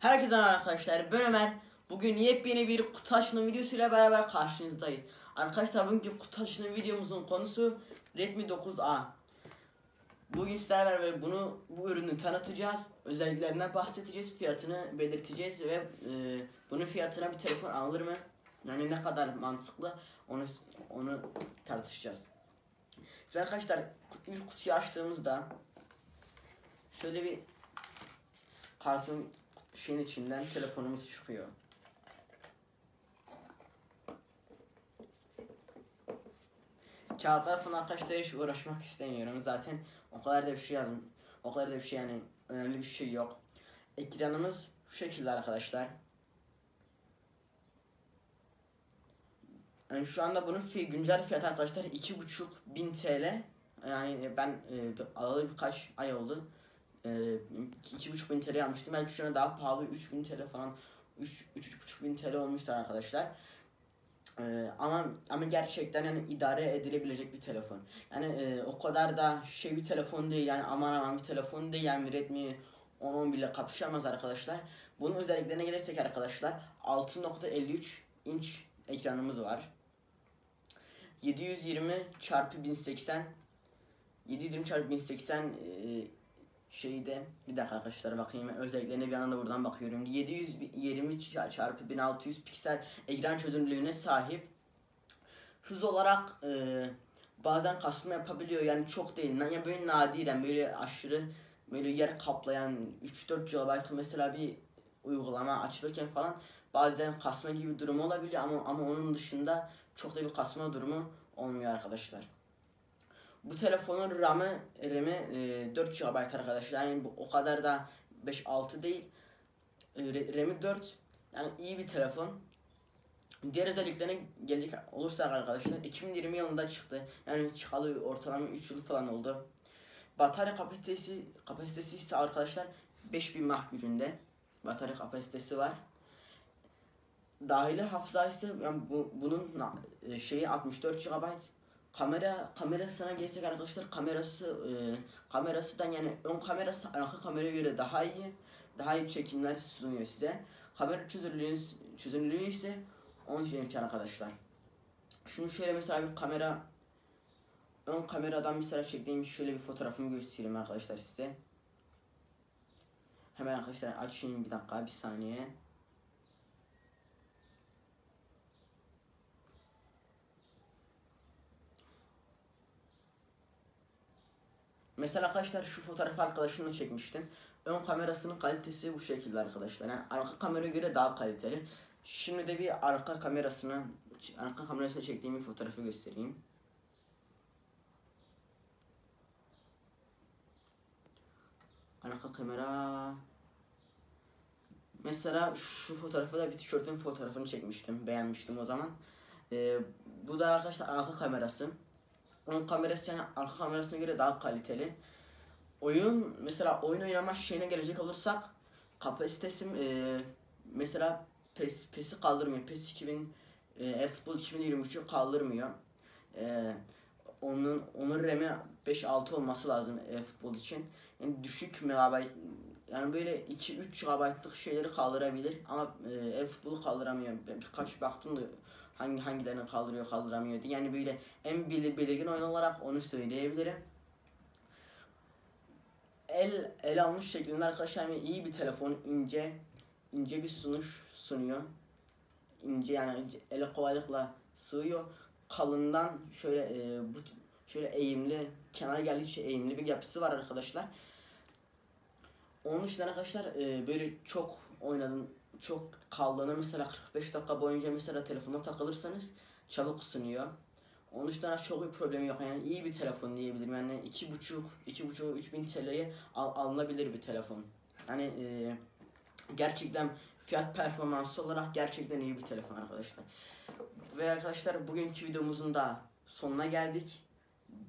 Herkese merhaba arkadaşlar ben Ömer. Bugün yepyeni bir kutu açılım videosuyla beraber karşınızdayız. Arkadaşlar bugünkü kutu açılım videomuzun konusu Redmi 9A. Bugün sizlerle beraber bunu bu ürünü tanıtacağız. Özelliklerinden bahsedeceğiz, fiyatını belirteceğiz ve e, bunun fiyatına bir telefon alır mı? Yani ne kadar mantıklı onu onu tartışacağız. Ve arkadaşlar ilk kutuyu açtığımızda şöyle bir kartın şeyin içinden telefonumuz çıkıyor. Kağıtlar falan arkadaşlar hiç uğraşmak istemiyorum. Zaten o kadar da bir şey yazdım. O kadar da bir şey yani önemli bir şey yok. Ekranımız şu şekilde arkadaşlar. Yani şu anda bunun fi güncel fiyatı arkadaşlar 2.5 bin TL. Yani ben e, alalı birkaç ay oldu. E, iki buçuk bin TL almıştım. Belki şu an daha pahalı 3000 TL falan 3 3,5 bin TL olmuştur arkadaşlar. Ee, ama ama gerçekten yani idare edilebilecek bir telefon. Yani e, o kadar da şey bir telefon değil yani aman aman bir telefon değil yani Redmi 10 bile kapışamaz arkadaşlar. Bunun özelliklerine gelirsek arkadaşlar 6.53 inç ekranımız var. 720 çarpı 1080 720 çarpı 1080 e, şeyde bir dakika arkadaşlar bakayım özelliklerine bir anda buradan bakıyorum. 720 çarpı 1600 piksel ekran çözünürlüğüne sahip. Hız olarak e, bazen kasma yapabiliyor. Yani çok değil. Yani böyle nadiren böyle aşırı böyle yer kaplayan 3-4 GB mesela bir uygulama açılırken falan bazen kasma gibi durum olabiliyor. Ama ama onun dışında çok da bir kasma durumu olmuyor arkadaşlar. Bu telefonun RAM'ı RAM'i e, 4 GB arkadaşlar. Yani bu o kadar da 5-6 değil. E, RAM'i 4. Yani iyi bir telefon. Diğer özelliklerine gelecek olursak arkadaşlar 2020 yılında çıktı. Yani çıkalı ortalama 3 yıl falan oldu. Batarya kapasitesi kapasitesi ise arkadaşlar 5000 mAh gücünde. Batarya kapasitesi var. Dahili hafıza ise yani bu, bunun e, şeyi 64 GB kamera kamerasına gelsek arkadaşlar kamerası e, kamerasından yani ön kamerası arka kameraya göre daha iyi daha iyi çekimler sunuyor size. Kamera çözünürlüğü çözünürlüğü ise 10 imkan arkadaşlar. Şimdi şöyle mesela bir kamera ön kameradan mesela çektiğim şöyle bir fotoğrafımı göstereyim arkadaşlar size. Hemen arkadaşlar açayım bir dakika bir saniye. Mesela arkadaşlar şu fotoğrafı arkadaşımla çekmiştim. Ön kamerasının kalitesi bu şekilde arkadaşlar. Yani arka kameraya göre daha kaliteli. Şimdi de bir arka kamerasını arka kamerasına çektiğim bir fotoğrafı göstereyim. Arka kamera Mesela şu fotoğrafı da bir tişörtün fotoğrafını çekmiştim. Beğenmiştim o zaman. Ee, bu da arkadaşlar arka kamerası. Onun kamerası yani arka kamerasına göre daha kaliteli. Oyun mesela oyun oynama şeyine gelecek olursak kapasitesi e, mesela PES, PES'i kaldırmıyor. PES 2000 e, e-futbol 2023'ü kaldırmıyor. E, onun onun RAM'i 5-6 olması lazım e-futbol için. Yani düşük megabayt yani böyle 2-3 GB'lık şeyleri kaldırabilir ama e, e-futbolu kaldıramıyor. Ben birkaç baktım da hangi hangilerini kaldırıyor kaldıramıyor diye. Yani böyle en belir, belirgin oyun olarak onu söyleyebilirim. El el almış şeklinde arkadaşlar yani iyi bir telefon ince ince bir sunuş sunuyor. İnce yani ele kolaylıkla sığıyor. Kalından şöyle e, bu şöyle eğimli kenar geldikçe eğimli bir yapısı var arkadaşlar. Onun dışında arkadaşlar e, böyle çok oynadım çok kaldığını mesela 45 dakika boyunca mesela telefonda takılırsanız çabuk ısınıyor. Onun dışında çok bir problemi yok. Yani iyi bir telefon diyebilirim. Yani iki buçuk, iki buçuk, üç bin TL'ye al, alınabilir bir telefon. Yani e, gerçekten fiyat performansı olarak gerçekten iyi bir telefon arkadaşlar. Ve arkadaşlar bugünkü videomuzun da sonuna geldik.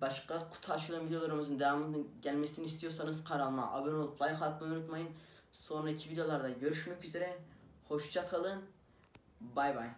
Başka kutu açılım videolarımızın devamının gelmesini istiyorsanız kanalıma abone olup like atmayı unutmayın. Sonraki videolarda görüşmek üzere. Hoşça kalın. Bay bay.